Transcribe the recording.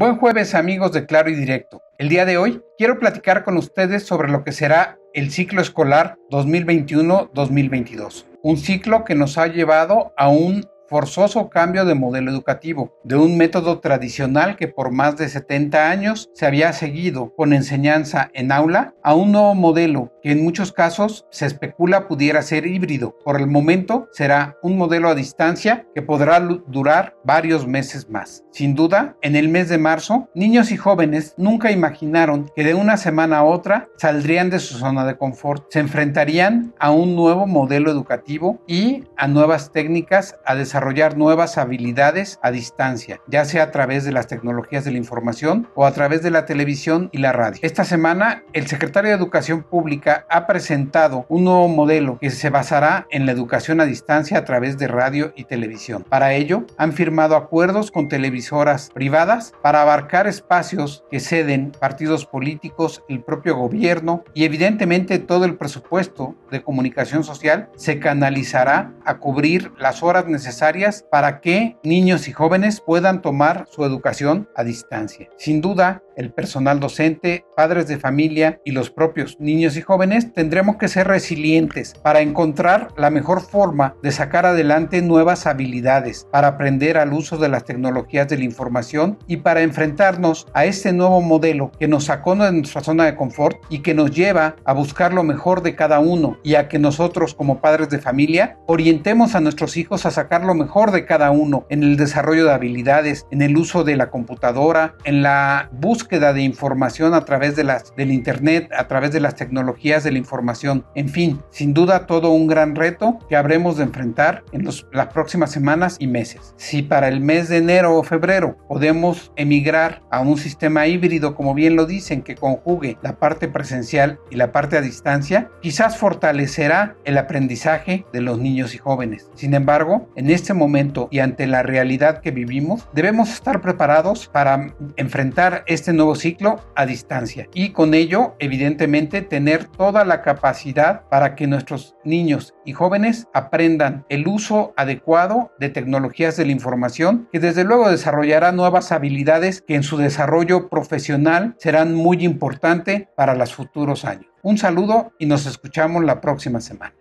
Buen jueves amigos de Claro y Directo. El día de hoy quiero platicar con ustedes sobre lo que será el ciclo escolar 2021-2022. Un ciclo que nos ha llevado a un forzoso cambio de modelo educativo, de un método tradicional que por más de 70 años se había seguido con enseñanza en aula, a un nuevo modelo que en muchos casos se especula pudiera ser híbrido. Por el momento será un modelo a distancia que podrá durar varios meses más. Sin duda, en el mes de marzo, niños y jóvenes nunca imaginaron que de una semana a otra saldrían de su zona de confort, se enfrentarían a un nuevo modelo educativo y a nuevas técnicas a desarrollar desarrollar nuevas habilidades a distancia, ya sea a través de las tecnologías de la información o a través de la televisión y la radio. Esta semana, el secretario de Educación Pública ha presentado un nuevo modelo que se basará en la educación a distancia a través de radio y televisión. Para ello, han firmado acuerdos con televisoras privadas para abarcar espacios que ceden partidos políticos, el propio gobierno y evidentemente todo el presupuesto de comunicación social se canalizará a cubrir las horas necesarias para que niños y jóvenes puedan tomar su educación a distancia. Sin duda, el personal docente, padres de familia y los propios niños y jóvenes tendremos que ser resilientes para encontrar la mejor forma de sacar adelante nuevas habilidades, para aprender al uso de las tecnologías de la información y para enfrentarnos a este nuevo modelo que nos sacó de nuestra zona de confort y que nos lleva a buscar lo mejor de cada uno y a que nosotros como padres de familia orientemos a nuestros hijos a sacar lo mejor de cada uno en el desarrollo de habilidades, en el uso de la computadora, en la búsqueda de información a través de las, del Internet, a través de las tecnologías de la información. En fin, sin duda todo un gran reto que habremos de enfrentar en las próximas semanas y meses. Si para el mes de enero o febrero podemos emigrar a un sistema híbrido, como bien lo dicen, que conjugue la parte presencial y la parte a distancia, quizás fortalecerá el aprendizaje de los niños y jóvenes. Sin embargo, en este momento y ante la realidad que vivimos, debemos estar preparados para enfrentar este nuevo ciclo a distancia y con ello, evidentemente, tener toda la capacidad para que nuestros niños y jóvenes aprendan el uso adecuado de tecnologías de la información que desde luego desarrollará nuevas habilidades que en su desarrollo profesional serán muy importantes para los futuros años. Un saludo y nos escuchamos la próxima semana.